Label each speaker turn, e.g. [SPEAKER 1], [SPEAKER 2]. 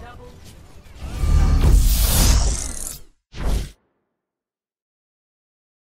[SPEAKER 1] Double.